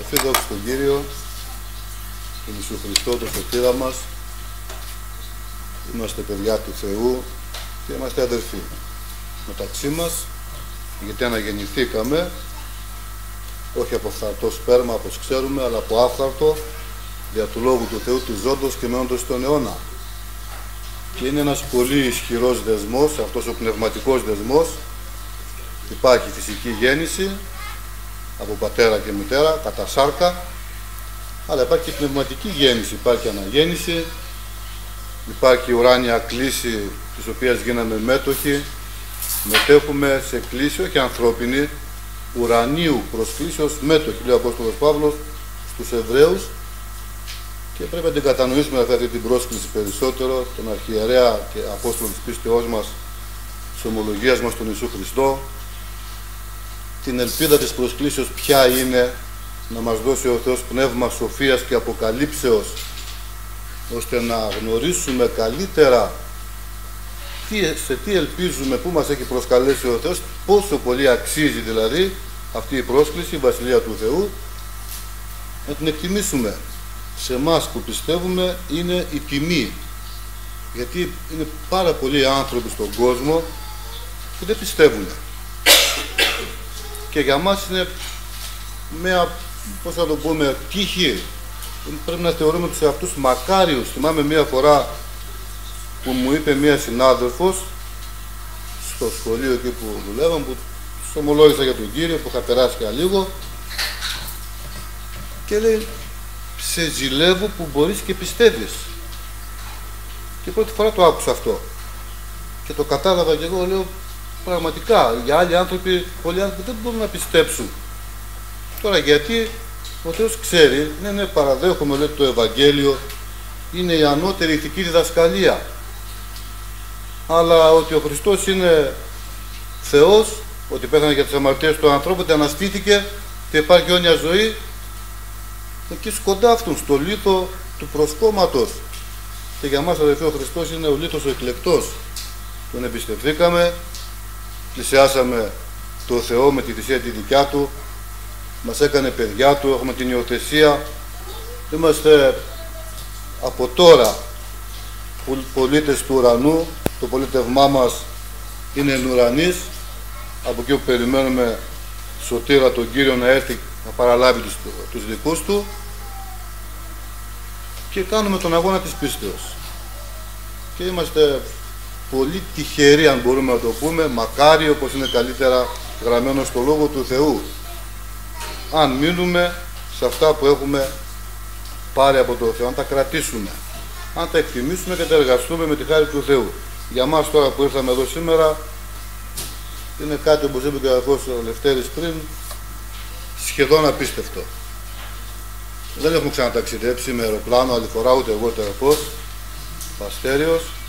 Ευχή δόξη στον Κύριο, τον Ιησού Χριστό, τον Σωτήρα μας. Είμαστε παιδιά του Θεού και είμαστε αδερφοί. Μεταξύ μας, γιατί αναγεννηθήκαμε, όχι από φθαρτό σπέρμα όπως ξέρουμε, αλλά από άφθαρτο, δια του Λόγου του Θεού του ζώντος και μένοντος στον αιώνα. Και είναι ένας πολύ ισχυρός δεσμός, αυτός ο πνευματικός δεσμός. Υπάρχει φυσική γέννηση, από πατέρα και μητέρα, κατά σάρκα, αλλά υπάρχει και πνευματική γέννηση, υπάρχει αναγέννηση, υπάρχει ουράνια κλίση της οποίας γίναμε μέτοχοι, μετέχουμε σε κλίση, όχι ανθρώπινη, ουρανίου προσκλήσεως μέτοχοι, λέει ο Απόστολος Παύλος, στους Εβραίους. Και πρέπει να την κατανοήσουμε αυτή την πρόσκληση περισσότερο, τον αρχιερέα και Απόστολο της πίστεώς μας, της ομολογίας μας, τον Ιησού Χριστό, την ελπίδα της προσκλήσεως ποια είναι να μας δώσει ο Θεός πνεύμα σοφίας και αποκαλύψεως ώστε να γνωρίσουμε καλύτερα τι, σε τι ελπίζουμε, πού μας έχει προσκαλέσει ο Θεός, πόσο πολύ αξίζει δηλαδή αυτή η πρόσκληση, η Βασιλεία του Θεού, να την εκτιμήσουμε. Σε εμάς που πιστεύουμε είναι η τιμή. Γιατί είναι πάρα πολλοί άνθρωποι στον κόσμο που δεν πιστεύουν και για μας είναι μια, πώς θα το πούμε, τύχη. Πρέπει να θεωρούμε τους εαυτούς μακάριους. Θυμάμαι μια φορά που μου είπε μια συνάδελφος στο σχολείο εκεί που δουλεύαμε, που στο ομολόγησα για τον Κύριο, που είχα περάσει και λίγο και λέει σε ζηλεύω που μπορείς και πιστεύεις. Και πρώτη φορά το άκουσα αυτό. Και το κατάλαβα και εγώ, λέω, Πραγματικά, για άλλοι άνθρωποι, πολλοί άνθρωποι δεν μπορούν να πιστέψουν. Τώρα γιατί ο Θεός ξέρει, ναι, ναι, παραδέχομαι λέει το Ευαγγέλιο, είναι η ανώτερη ηθική διδασκαλία. Αλλά ότι ο Χριστός είναι Θεός, ότι πέθανε για τις αμαρτίες του ανθρώπου, ότι αναστήθηκε και υπάρχει αιώνια ζωή, εκεί σκοντάφτουν στο λίθο του προσκόμματος. Και για μας αδελφοί ο Χριστός είναι ο λίθος ο εκλεκτός. Τον εμπιστευθήκαμε, πλησιάσαμε το Θεό με τη θυσία τη δικιά Του, μας έκανε παιδιά Του, έχουμε την υιοθεσία, είμαστε από τώρα πολίτες του ουρανού, το πολίτευμά μας είναι ουρανής, από εκεί που περιμένουμε σωτήρα τον Κύριο να έρθει να παραλάβει τους, τους δικούς Του. Και κάνουμε τον αγώνα της πίστεως. Και είμαστε πολύ τυχεροί αν μπορούμε να το πούμε, μακάρι όπως είναι καλύτερα γραμμένο στο Λόγο του Θεού. Αν μείνουμε σε αυτά που έχουμε πάρει από το Θεό, αν τα κρατήσουμε, αν τα εκτιμήσουμε και τα εργαστούμε με τη χάρη του Θεού. Για μας τώρα που ήρθαμε εδώ σήμερα, είναι κάτι όπως είπε και ο ο Λευτέρης πριν, σχεδόν απίστευτο. Δεν έχουμε ξαναταξιδέψει με αεροπλάνο άλλη φορά, ούτε εγώ τεραπός, παστέριος, ο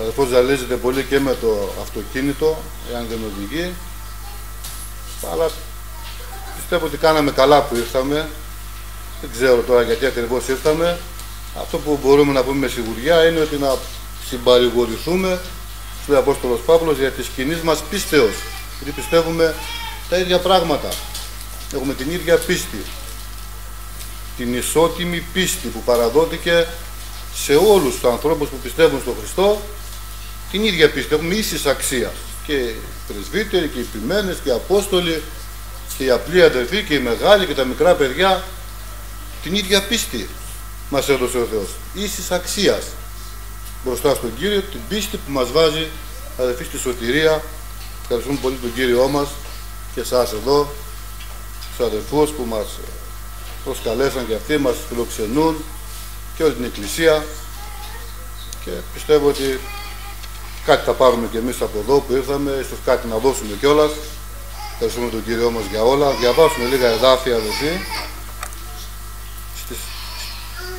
αδερφός ζαλίζεται πολύ και με το αυτοκίνητο, εάν δεν οδηγεί. Αλλά πιστεύω ότι κάναμε καλά που ήρθαμε. Δεν ξέρω τώρα γιατί ακριβώς ήρθαμε. Αυτό που μπορούμε να πούμε με σιγουριά είναι ότι να συμπαρηγορηθούμε στον Απόστολος Παύλος για τις κοινή μας πίστεως. Γιατί πιστεύουμε τα ίδια πράγματα. Έχουμε την ίδια πίστη. Την ισότιμη πίστη που παραδόθηκε σε όλους τους ανθρώπους που πιστεύουν στον Χριστό την ίδια πίστη. Έχουμε ίσης αξίας. Και οι πρεσβύτεροι και οι ποιμένε και οι Απόστολοι και οι απλοί αδερφοί και οι μεγάλοι και τα μικρά παιδιά την ίδια πίστη μας έδωσε ο Θεός. Ίσης αξίας μπροστά στον Κύριο, την πίστη που μας βάζει αδερφοί στη σωτηρία. Ευχαριστούμε πολύ τον Κύριό μας και εσάς εδώ, τους αδερφούς που μας προσκαλέσαν και αυτοί μας φιλοξενούν και όλη την Εκκλησία και πιστεύω ότι Κάτι θα πάρουμε και εμείς από εδώ που ήρθαμε, ίσως κάτι να δώσουμε κιόλας. Ευχαριστούμε τον Κύριο μας για όλα. Διαβάσουμε λίγα εδάφια αδελφοί.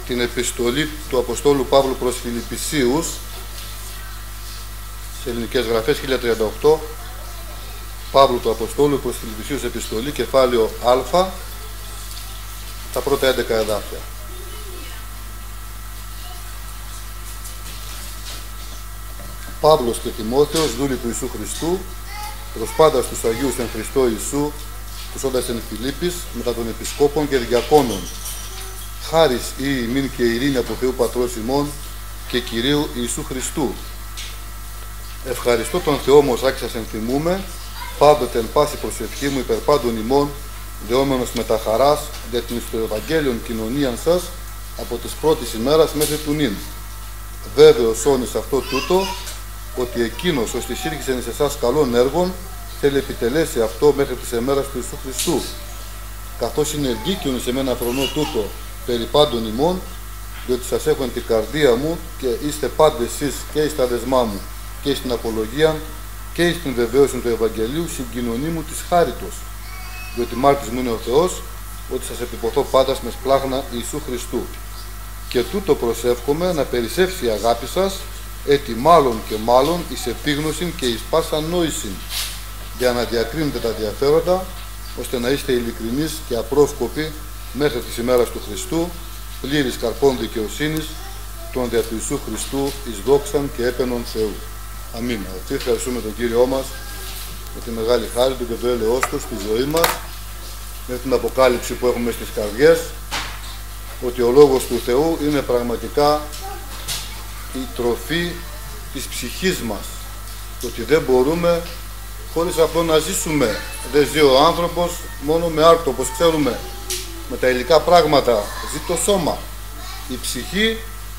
Την επιστολή του Αποστόλου Παύλου προς Φιλιππισίους σε ελληνικές γραφές 1038 Παύλου του Αποστόλου προς Φιλιππισίους επιστολή κεφάλαιο Α τα πρώτα 11 εδάφια. Παύλος και Τιμόθεος, δούλοι του Ιησού Χριστού, προς πάντα στους Αγίους εν Χριστώ Ιησού, τους όντας εν Φιλίππης μετά των επισκόπων και διακόνων. Χάρις ή ημίν και ειρήνη από Θεού Πατρός ημών και Κυρίου Ιησού Χριστού. Ευχαριστώ τον Θεό μου άκη σας ενθυμούμε, πάντοτε εν πάση προσευχή μου υπερ πάντων ημών, δεόμενος με τα χαράς, για την στο Ευαγγέλιον κοινωνίαν σας, από τις πρώτες ημέρας μέχρι του νυν. Βέβαιος όνεις αυτό τούτο, ότι εκείνος ως της ήρχισεν εις εσάς καλών έργων, θέλει επιτελέσει αυτό μέχρι τις ημέρας του Ιησού Χριστού. Καθώς είναι δίκαιον σε μένα φρονό τούτο περί πάντων ημών, διότι σας έχω εν την καρδία μου και είστε πάντες εσείς και εις τα δεσμά μου και στην απολογία και στην βεβαίωση του Ευαγγελίου συγκοινωνή μου της χάριτος, διότι μάρτης μου είναι ο Θεός, ότι σας επιποθώ πάντα μες σπλάχνα Ιησού Χριστού. Και τούτο προσεύχομαι να περισσεύσει η αγάπη σας, έτι μάλλον και μάλλον εις επίγνωση και εις πάσα νόηση, για να διακρίνετε τα ενδιαφέροντα, ώστε να είστε ειλικρινείς και απρόσκοποι μέχρι της ημέρας του Χριστού, πλήρης καρπών δικαιοσύνης, τον δια του Ιησού Χριστού εις δόξαν και έπαινον Θεού. Αμήν. Αυτή ευχαριστούμε τον Κύριό μας με τη μεγάλη χάρη του και το έλεος του στη ζωή μας, με την αποκάλυψη που έχουμε στις καρδιές, ότι ο Λόγος του Θεού είναι πραγματικά η τροφή της ψυχής μας. Το ότι δεν μπορούμε χωρίς αυτό να ζήσουμε. Δεν ζει ο άνθρωπος μόνο με άρτο, όπως ξέρουμε, με τα υλικά πράγματα. Ζει το σώμα. Η ψυχή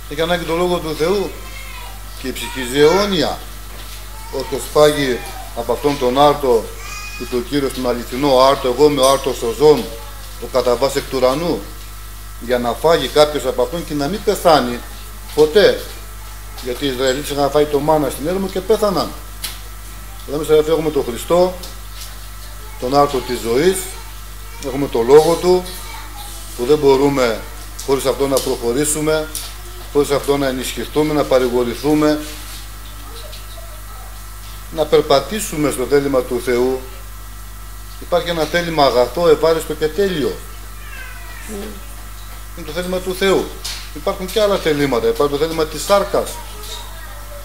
έχει ανάγκη το Λόγο του Θεού και η ψυχή ζει αιώνια. Όποιος φάγει από αυτόν τον άρτο που το Κύριο στον αληθινό άρτο, εγώ είμαι ο άρτος ο ζών, ο κατά βάση εκ του ουρανού, για να φάγει κάποιος από αυτόν και να μην πεθάνει ποτέ. Γιατί οι Ισραηλίτες είχαν φάει το μάνα στην έρημο και πέθαναν. Εδώ εμείς έχουμε τον Χριστό, τον άρτο της ζωής, έχουμε το Λόγο Του, που δεν μπορούμε χωρίς αυτό να προχωρήσουμε, χωρίς αυτό να ενισχυθούμε, να παρηγορηθούμε, να περπατήσουμε στο θέλημα του Θεού. Υπάρχει ένα θέλημα αγαθό, ευάρεστο και τέλειο. Είναι το θέλημα του Θεού. Υπάρχουν και άλλα θελήματα. Υπάρχει το θέλημα της σάρκας.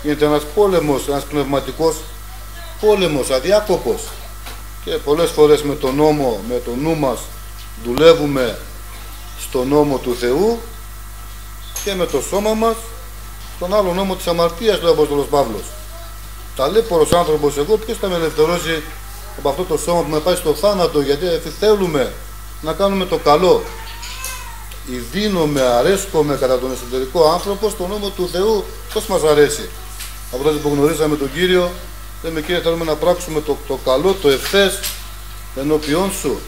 Γίνεται ένας πόλεμος, ένας πνευματικός πόλεμος, αδιάκοπος. Και πολλές φορές με τον νόμο, με το νου μας δουλεύουμε στο νόμο του Θεού και με το σώμα μας στον άλλο νόμο της αμαρτίας του Απόστολος Παύλος. Ταλέπορος άνθρωπος εγώ ποιος θα με ελευθερώσει από αυτό το σώμα που με πάει στο θάνατο γιατί θέλουμε να κάνουμε το καλό. Ιδίνομαι, αρέσκομαι κατά τον εσωτερικό άνθρωπο στον νόμο του Θεού πώς μας αρέσει. Από τότε που γνωρίσαμε τον Κύριο λέμε Κύριε θέλουμε να πράξουμε το, το καλό, το ευθές ενώπιόν Σου.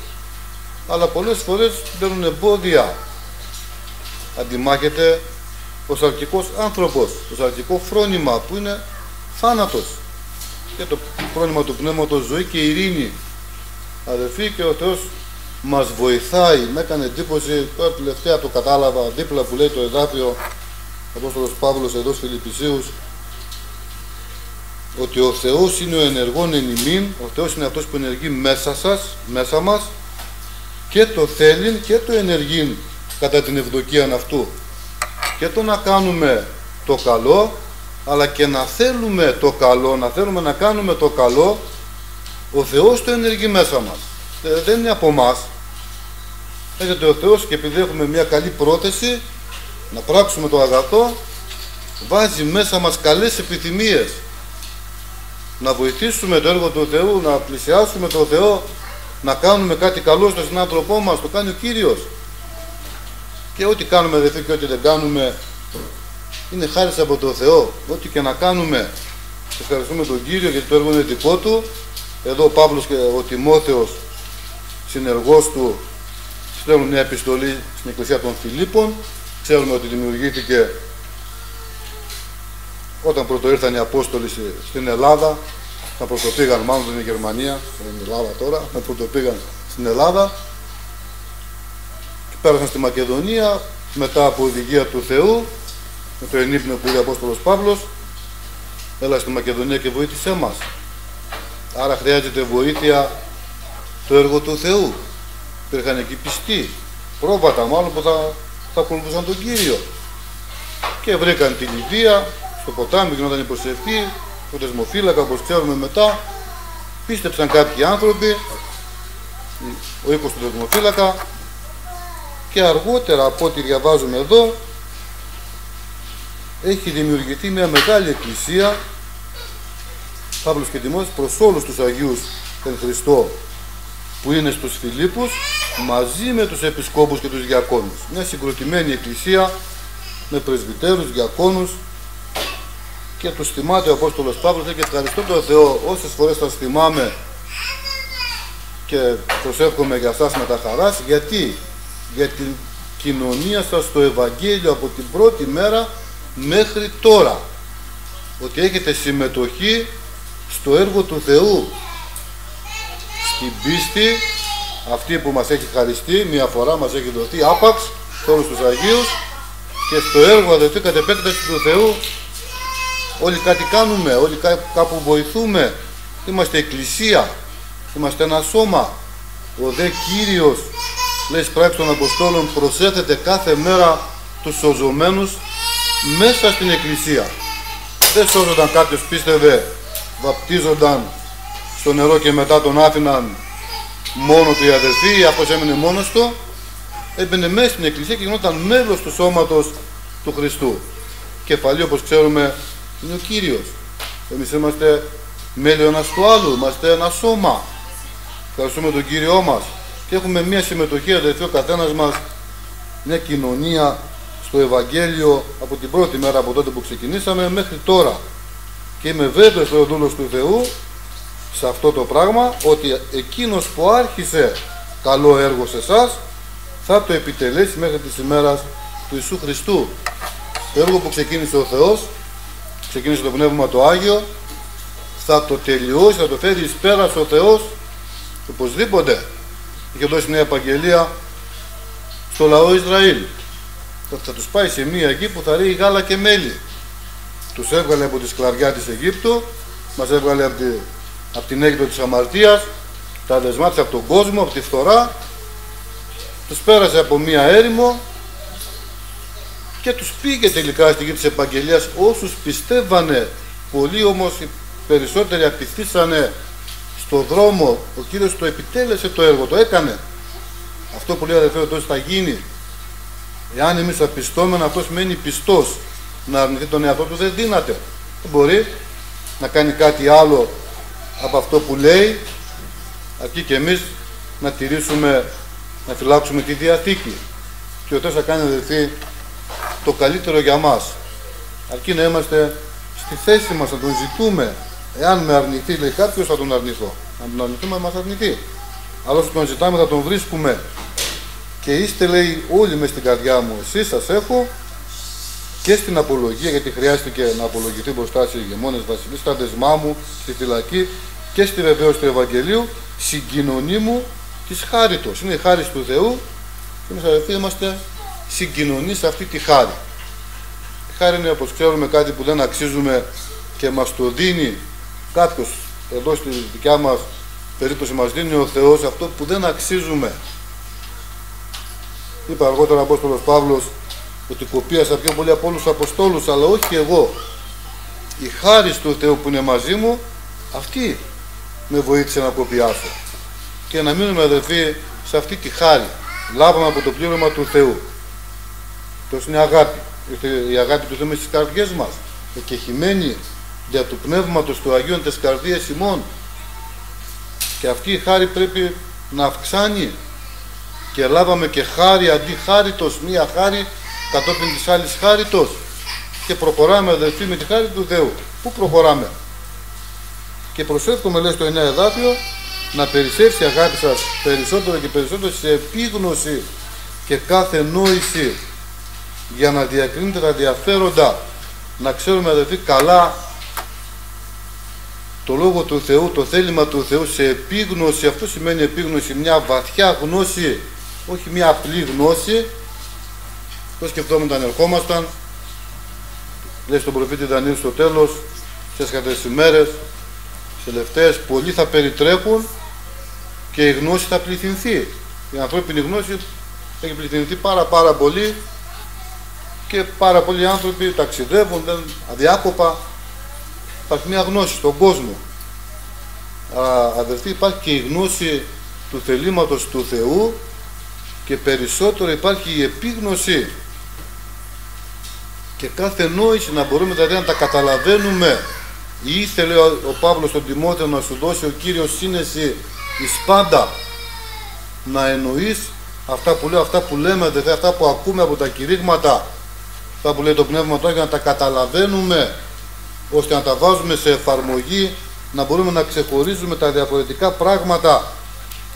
Αλλά πολλές φορές μπαίνουν εμπόδια. Αντιμάχεται ο σαρκικός άνθρωπος, το σαρκικό φρόνημα που είναι θάνατος και το φρόνημα του πνεύματος ζωή και ειρήνη αδερφοί και ο Θεός μας βοηθάει με έκανε εντύπωση τώρα τελευταία το κατάλαβα δίπλα που λέει το εδάφιο ο Απόστολος Παύλος εδώ στους Φιλιππισίους ότι ο Θεός είναι ο ενεργόν εν ημίν, ο Θεός είναι αυτός που ενεργεί μέσα σας, μέσα μας και το θέλει και το ενεργεί κατά την ευδοκία αυτού. Και το να κάνουμε το καλό αλλά και να θέλουμε το καλό, να θέλουμε να κάνουμε το καλό ο Θεός το ενεργεί μέσα μας. Ε, δεν είναι από εμάς. Έρχεται ο Θεός και επειδή έχουμε μια καλή πρόθεση να πράξουμε το αγαθό βάζει μέσα μας καλές επιθυμίες να βοηθήσουμε το έργο του Θεού, να πλησιάσουμε τον Θεό, να κάνουμε κάτι καλό στον συνάνθρωπό μας, το κάνει ο Κύριος. Και ό,τι κάνουμε δεν και ό,τι δεν κάνουμε είναι χάρη από τον Θεό. Ό,τι και να κάνουμε ευχαριστούμε τον Κύριο γιατί το έργο είναι δικό του. Εδώ ο Παύλος και ο Τιμόθεος συνεργός του στέλνουν μια επιστολή στην Εκκλησία των Φιλίππων. Ξέρουμε ότι δημιουργήθηκε όταν πρώτο ήρθαν οι Απόστολοι στην Ελλάδα, θα πρωτοπήγαν μάλλον στην Γερμανία, στην Ελλάδα τώρα, θα πρωτοπήγαν στην Ελλάδα και πέρασαν στη Μακεδονία μετά από οδηγία του Θεού με το ενύπνο που είπε ο Απόστολος Παύλος έλα στη Μακεδονία και βοήθησέ μας. Άρα χρειάζεται βοήθεια το έργο του Θεού. Υπήρχαν εκεί πιστοί πρόβατα μάλλον που θα, θα ακολουθούσαν τον Κύριο και βρήκαν τη Λιβύα στο ποτάμι γινόταν η προσευχή, το δεσμοφύλακα όπως ξέρουμε μετά, πίστεψαν κάποιοι άνθρωποι ο οίκος του Δημοφύλακα και αργότερα από ό,τι διαβάζουμε εδώ έχει δημιουργηθεί μια μεγάλη εκκλησία Παύλος και Τιμός προς όλους τους Αγίους εν Χριστώ που είναι στους Φιλίππους μαζί με τους επισκόπους και τους διακόνους. Μια συγκροτημένη εκκλησία με πρεσβυτέρους, διακόνους και τους θυμάται ο Απόστολος Παύλος και ευχαριστώ τον Θεό όσες φορές θα θυμάμαι και προσεύχομαι για σας με τα χαράς γιατί για την κοινωνία σας στο Ευαγγέλιο από την πρώτη μέρα μέχρι τώρα ότι έχετε συμμετοχή στο έργο του Θεού στην πίστη αυτή που μας έχει χαριστεί μια φορά μας έχει δοθεί άπαξ σε όλους τους Αγίους και στο έργο αδελφοί κατ' επέκταση του Θεού όλοι κάτι κάνουμε, όλοι κάπου βοηθούμε. Είμαστε εκκλησία είμαστε ένα σώμα. Ο δε Κύριος λέει πράξη των Αποστόλων προσέθεται κάθε μέρα τους σωζωμένους μέσα στην εκκλησία. Δεν σώζονταν κάποιος πίστευε βαπτίζονταν στο νερό και μετά τον άφηναν μόνο του οι αδερφοί, αυτός έμεινε μόνος του, έμπαινε μέσα στην εκκλησία και γινόταν μέλος του σώματος του Χριστού. Κεφαλή όπως ξέρουμε είναι ο Κύριος. Εμείς είμαστε μέλη ένας του άλλου, είμαστε ένα σώμα. Ευχαριστούμε τον Κύριό μας και έχουμε μια συμμετοχή αδερφοί ο καθένας μας, μια κοινωνία στο Ευαγγέλιο από την πρώτη μέρα από τότε που ξεκινήσαμε μέχρι τώρα. Και είμαι βέβαιος ο δούλος του Θεού σε αυτό το πράγμα ότι εκείνος που άρχισε καλό έργο σε εσάς θα το επιτελέσει μέχρι τις ημέρας του Ιησού Χριστού. Το έργο που ξεκίνησε ο Θεός, ξεκίνησε το Πνεύμα το Άγιο, θα το τελειώσει, θα το φέρει εις πέρας ο Θεός οπωσδήποτε. Είχε δώσει μια επαγγελία στο λαό Ισραήλ. Θα τους πάει σε μία εκεί που θα ρίξει γάλα και μέλι. Τους έβγαλε από τη σκλαβιά της Αιγύπτου, μας έβγαλε από τη από την έκδο της αμαρτίας, τα δεσμάτια από τον κόσμο, από τη φθορά, τους πέρασε από μία έρημο και τους πήγε τελικά στη γη της επαγγελίας όσους πιστεύανε, πολλοί όμως οι περισσότεροι απιστήσανε στο δρόμο, ο Κύριος το επιτέλεσε το έργο, το έκανε. Αυτό που λέει ο αδερφέ θα γίνει. Εάν εμείς απιστώμεν, αυτός μένει πιστός να αρνηθεί τον εαυτό του, δεν δύναται. Δεν μπορεί να κάνει κάτι άλλο από αυτό που λέει αρκεί και εμείς να τηρήσουμε, να φυλάξουμε τη Διαθήκη και ο Θεός θα κάνει αδελφοί το καλύτερο για μας. Αρκεί να είμαστε στη θέση μας να τον ζητούμε. Εάν με αρνηθεί λέει κάποιος θα τον αρνηθώ. Αν τον αρνηθούμε μας αρνηθεί. Αλλά όσο τον ζητάμε θα τον βρίσκουμε. Και είστε λέει όλοι μες στην καρδιά μου. Εσείς σας έχω και στην απολογία, γιατί χρειάστηκε να απολογηθεί μπροστά σε ηγεμόνες βασιλείς, στα δεσμά μου, στη φυλακή και στη βεβαίωση του Ευαγγελίου, συγκοινωνεί μου της χάριτος. Είναι η χάρη του Θεού και εμείς αδελφοί είμαστε συγκοινωνείς σε αυτή τη χάρη. Η χάρη είναι όπως ξέρουμε κάτι που δεν αξίζουμε και μας το δίνει κάποιος εδώ στη δικιά μας περίπτωση μας δίνει ο Θεός αυτό που δεν αξίζουμε. Είπα αργότερα ο Απόστολος Παύλος ότι κοπίασα πιο πολύ από όλους τους Αποστόλους, αλλά όχι εγώ. Η χάρη του Θεού που είναι μαζί μου, αυτή με βοήθησε να κοπιάσω. Και να μείνουμε αδελφοί σε αυτή τη χάρη. Λάβαμε από το πλήρωμα του Θεού. Τόσο είναι αγάπη. Η αγάπη του Θεού με στις καρδιές μας. Εκεχημένη για του Πνεύματος του Αγίου τις καρδίες ημών. Και αυτή η χάρη πρέπει να αυξάνει. Και λάβαμε και χάρη αντί χάριτος, μία χάρη κατόπιν της άλλης χάριτος και προχωράμε αδελφοί με τη χάρη του Θεού. Πού προχωράμε; Και προσεύχομαι λέει στο 9 εδάφιο να περισσεύσει η αγάπη σας περισσότερο και περισσότερο σε επίγνωση και κάθε νόηση για να διακρίνετε τα ενδιαφέροντα να ξέρουμε αδελφοί καλά το Λόγο του Θεού, το θέλημα του Θεού σε επίγνωση, αυτό σημαίνει επίγνωση, μια βαθιά γνώση, όχι μια απλή γνώση, το σκεφτόμουν όταν ερχόμασταν. Λέει στον προφήτη Δανίλ στο τέλος, σε σκατές ημέρες, σε τελευταίες, πολλοί θα περιτρέχουν και η γνώση θα πληθυνθεί. Η ανθρώπινη γνώση έχει πληθυνθεί πάρα πάρα πολύ και πάρα πολλοί άνθρωποι ταξιδεύουν, δεν, αδιάκοπα. Υπάρχει μια γνώση στον κόσμο. Α, αδερφοί, υπάρχει και η γνώση του θελήματος του Θεού και περισσότερο υπάρχει η επίγνωση και κάθε νόηση να μπορούμε δηλαδή να τα καταλαβαίνουμε ήθελε ο, ο Παύλος τον Τιμόθεο να σου δώσει ο Κύριος σύνεση εις πάντα να εννοείς αυτά που λέω, αυτά που λέμε, δηλαδή αυτά που ακούμε από τα κηρύγματα αυτά που λέει το Πνεύμα τώρα για να τα καταλαβαίνουμε ώστε να τα βάζουμε σε εφαρμογή να μπορούμε να ξεχωρίζουμε τα διαφορετικά πράγματα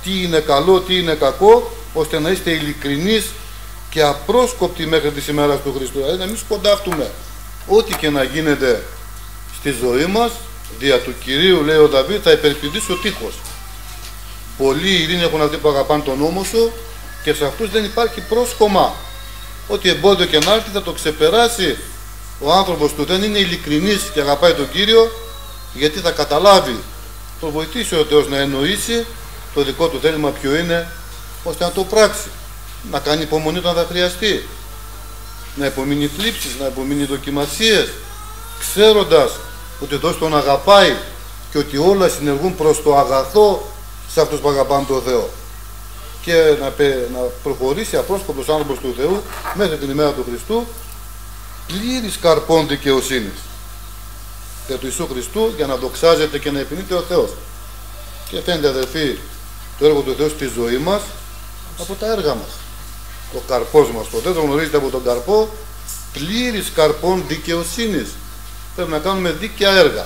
τι είναι καλό, τι είναι κακό ώστε να είστε ειλικρινείς και απρόσκοπτοι μέχρι τη ημέρα του Χριστού. Δηλαδή να μην σκοντάφτουμε ό,τι και να γίνεται στη ζωή μας δια του Κυρίου λέει ο Δαβίδ θα υπερπηδήσει ο τείχος. Πολλοί ειρήνοι έχουν αυτοί που αγαπάνε τον νόμο σου και σε αυτούς δεν υπάρχει πρόσκομα. Ό,τι εμπόδιο και να έρθει θα το ξεπεράσει ο άνθρωπος του. Δεν είναι ειλικρινής και αγαπάει τον Κύριο γιατί θα καταλάβει. Το βοηθήσει ο Θεός να εννοήσει το δικό του θέλημα ποιο είναι ώστε να το πράξει. Να κάνει υπομονή όταν θα χρειαστεί. Να υπομείνει θλίψεις, να υπομείνει δοκιμασίες ξέροντας ότι εδώ τον αγαπάει και ότι όλα συνεργούν προς το αγαθό σε αυτούς που αγαπάνε τον Θεό και να, να προχωρήσει απρόσκοπος άνθρωπος του Θεού μέχρι την ημέρα του Χριστού πλήρης καρπών δικαιοσύνης. Για του Ιησού Χριστού για να δοξάζεται και να επινείται ο Θεός. Και φαίνεται αδερφοί το έργο του Θεού στη ζωή μας από τα έργα μας. Ο καρπός μας ποτέ το γνωρίζετε από τον καρπό πλήρης καρπών δικαιοσύνης. Πρέπει να κάνουμε δίκαια έργα.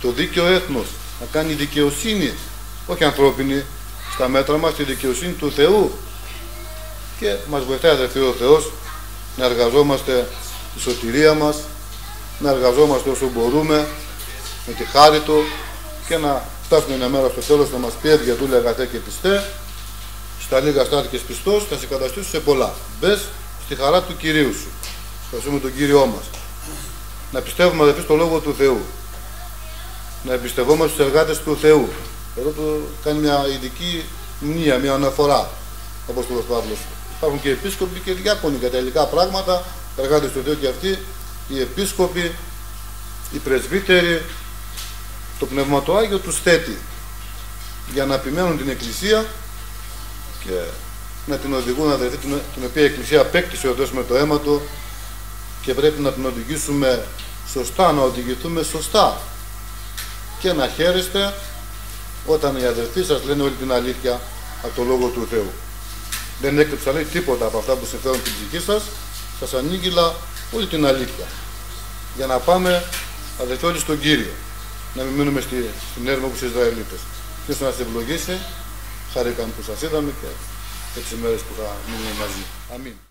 Το δίκαιο έθνος να κάνει δικαιοσύνη όχι ανθρώπινη στα μέτρα μας τη δικαιοσύνη του Θεού. Και μας βοηθάει αδερφοί ο Θεός να εργαζόμαστε τη σωτηρία μας να εργαζόμαστε όσο μπορούμε με τη χάρη Του και να φτάσουμε μια μέρα στο τέλος να μας πει για δούλε αγαθέ και πιστέ στα λίγα στάθηκες πιστός θα σε καταστήσω σε πολλά. Μπες στη χαρά του Κυρίου σου ευχαριστούμε τον Κύριό μας. Να πιστεύουμε αδερφοί στο Λόγο του Θεού. Να εμπιστευόμαστε στους εργάτες του Θεού εδώ το κάνει μια ειδική μνήμα, μια αναφορά ο Απόστολος Παύλος. Υπάρχουν και επίσκοποι και διάκονοι για τα υλικά πράγματα. Εργάτες του Θεού και αυτοί οι επίσκοποι οι πρεσβύτεροι το Πνευματοάγιο τους θέτει για να επιμένουν την Εκκλησία και να την οδηγούν αδερφοί την, την οποία η Εκκλησία απέκτησε ο Θεός με το αίμα Του και πρέπει να την οδηγήσουμε σωστά, να οδηγηθούμε σωστά. Και να χαίρεστε όταν οι αδερφοί σας λένε όλη την αλήθεια από το Λόγο του Θεού. Δεν έκρυψα λέει τίποτα από αυτά που συμφέρουν την ψυχή σας, σας ανήγγυλα όλη την αλήθεια. Για να πάμε αδερφοί όλοι στον Κύριο. Να μην μείνουμε στη, στην έρημο που Ισραηλίτες. Ποιος να σας ευλογήσει, χαρήκαμε που σας είδαμε και τις ημέρες που θα μείνουμε μαζί. Αμήν.